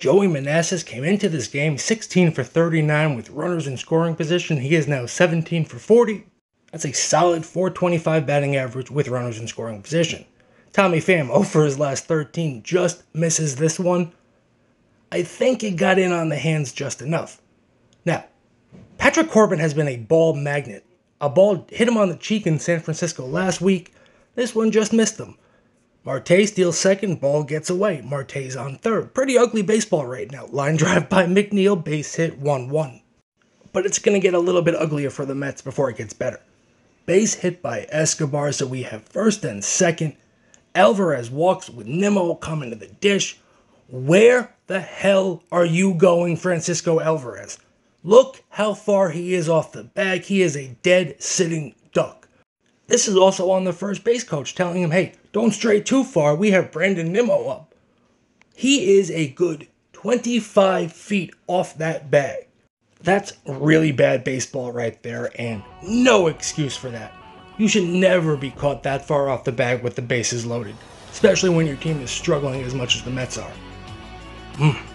Joey Meneses came into this game 16 for 39 with runners in scoring position. He is now 17 for 40. That's a solid 425 batting average with runners in scoring position. Tommy Pham, 0 for his last 13, just misses this one. I think it got in on the hands just enough. Now, Patrick Corbin has been a ball magnet. A ball hit him on the cheek in San Francisco last week. This one just missed him. Marte steals second, ball gets away. Marte's on third. Pretty ugly baseball right now. Line drive by McNeil, base hit 1 1. But it's going to get a little bit uglier for the Mets before it gets better. Base hit by Escobar, so we have first and second. Alvarez walks with Nimmo coming to the dish. Where the hell are you going, Francisco Alvarez? Look how far he is off the bag. He is a dead sitting duck. This is also on the first base coach telling him, hey, don't stray too far. We have Brandon Nimmo up. He is a good 25 feet off that bag. That's really bad baseball right there, and no excuse for that. You should never be caught that far off the bag with the bases loaded, especially when your team is struggling as much as the Mets are. Mm.